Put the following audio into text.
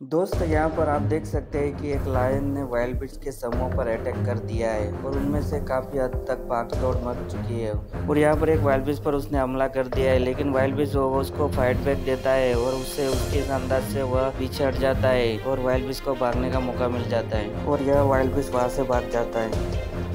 दोस्त, यहाँ पर आप देख सकते हैं कि एक लायन ने वाइल्ड बिट्स के समूह पर अटैक कर दिया है और उनमें से काफ़ी हद तक भाग दौड़ मच चुकी है। और यहाँ पर एक वाइल्ड बिट्स पर उसने हमला कर दिया है, लेकिन वाइल्ड बिट्स उसको फाइट बैक देता है और उससे उसके अंदाज से वह पीछे हट जाता है और वाइल्ड बिट्स को भागने का मौका मिल जाता है और यह वाइल्ड बिट्स वहाँ से भाग जाता है।